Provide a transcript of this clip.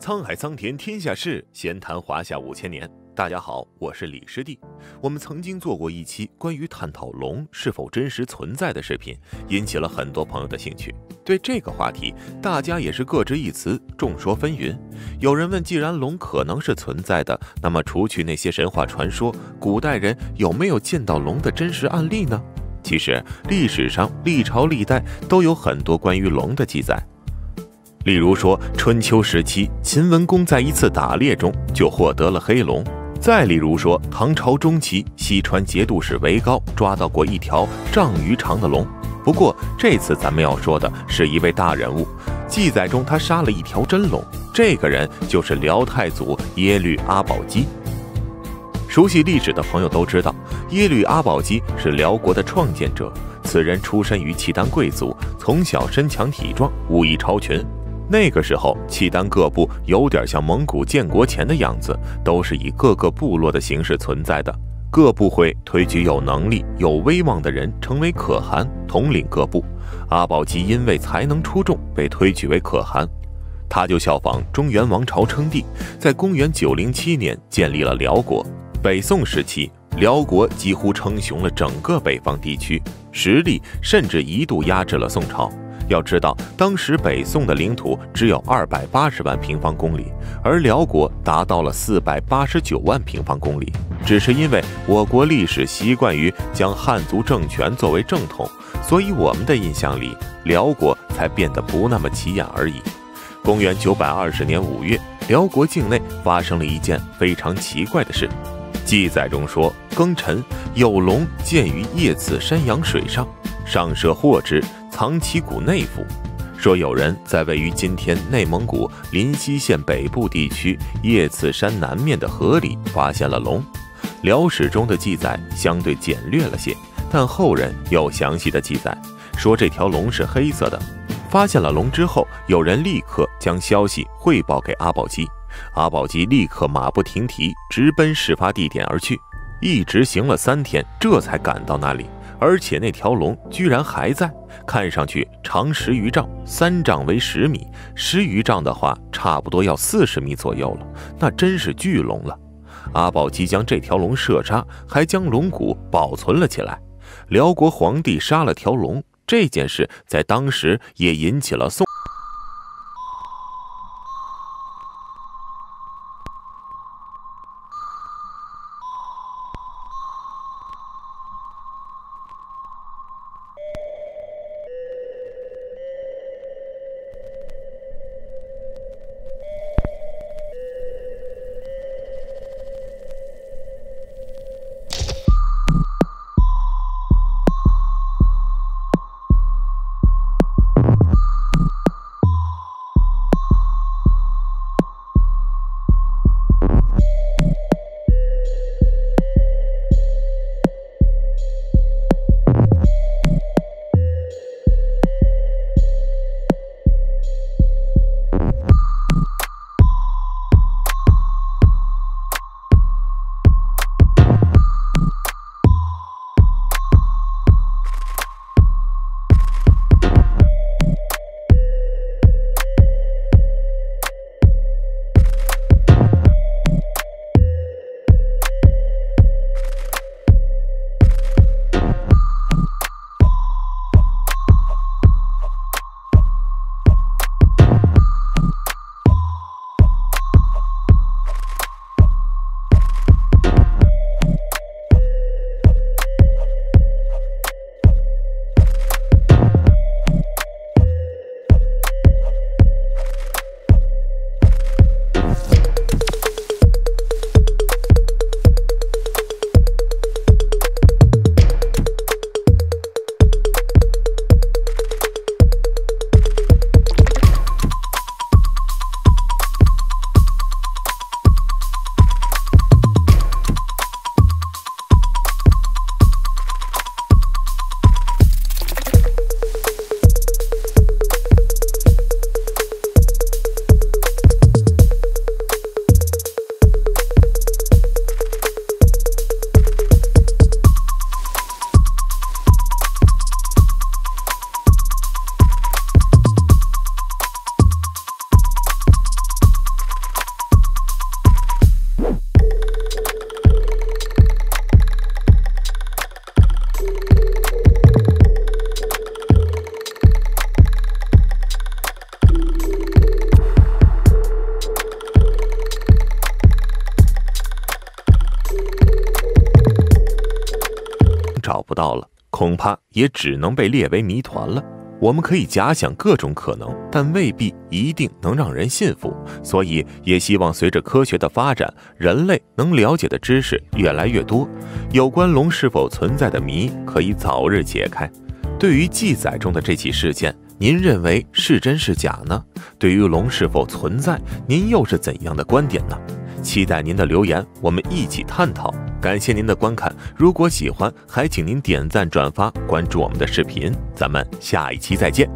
沧海桑田，天下事，闲谈华夏五千年。大家好，我是李师弟。我们曾经做过一期关于探讨龙是否真实存在的视频，引起了很多朋友的兴趣。对这个话题，大家也是各执一词，众说纷纭。有人问：既然龙可能是存在的，那么除去那些神话传说，古代人有没有见到龙的真实案例呢？其实，历史上历朝历代都有很多关于龙的记载。例如说，春秋时期，秦文公在一次打猎中就获得了黑龙；再例如说，唐朝中期，西川节度使韦高抓到过一条丈余长的龙。不过，这次咱们要说的是一位大人物，记载中他杀了一条真龙。这个人就是辽太祖耶律阿保机。熟悉历史的朋友都知道，耶律阿保机是辽国的创建者。此人出身于契丹贵族，从小身强体壮，武艺超群。那个时候，契丹各部有点像蒙古建国前的样子，都是以各个部落的形式存在的。各部会推举有能力、有威望的人成为可汗，统领各部。阿保机因为才能出众，被推举为可汗。他就效仿中原王朝称帝，在公元907年建立了辽国。北宋时期，辽国几乎称雄了整个北方地区，实力甚至一度压制了宋朝。要知道，当时北宋的领土只有二百八十万平方公里，而辽国达到了四百八十九万平方公里。只是因为我国历史习惯于将汉族政权作为正统，所以我们的印象里，辽国才变得不那么起眼而已。公元九百二十年五月，辽国境内发生了一件非常奇怪的事。记载中说，庚辰，有龙见于叶子山阳水上，上设获之。藏其谷内府，说有人在位于今天内蒙古临西县北部地区叶次山南面的河里发现了龙。辽史中的记载相对简略了些，但后人有详细的记载，说这条龙是黑色的。发现了龙之后，有人立刻将消息汇报给阿保机，阿保机立刻马不停蹄直奔事发地点而去，一直行了三天，这才赶到那里。而且那条龙居然还在，看上去长十余丈，三丈为十米，十余丈的话，差不多要四十米左右了。那真是巨龙了。阿保机将这条龙射杀，还将龙骨保存了起来。辽国皇帝杀了条龙，这件事在当时也引起了宋。到了恐怕也只能被列为谜团了。我们可以假想各种可能，但未必一定能让人信服。所以，也希望随着科学的发展，人类能了解的知识越来越多，有关龙是否存在的谜可以早日解开。对于记载中的这起事件，您认为是真是假呢？对于龙是否存在，您又是怎样的观点呢？期待您的留言，我们一起探讨。感谢您的观看，如果喜欢，还请您点赞、转发、关注我们的视频。咱们下一期再见。